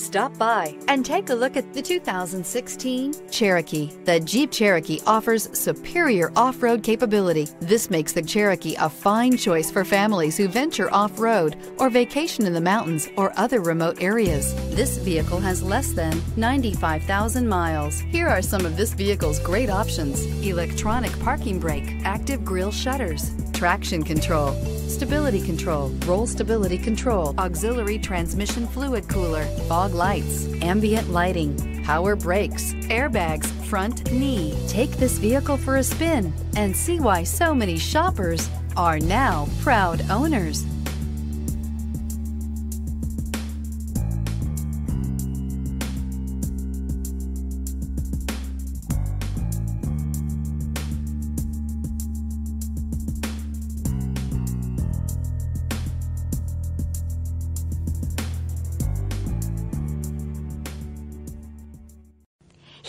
Stop by and take a look at the 2016 Cherokee. The Jeep Cherokee offers superior off-road capability. This makes the Cherokee a fine choice for families who venture off-road or vacation in the mountains or other remote areas. This vehicle has less than 95,000 miles. Here are some of this vehicle's great options. Electronic parking brake, active grille shutters, traction control, stability control, roll stability control, auxiliary transmission fluid cooler, fog lights, ambient lighting, power brakes, airbags, front knee. Take this vehicle for a spin and see why so many shoppers are now proud owners.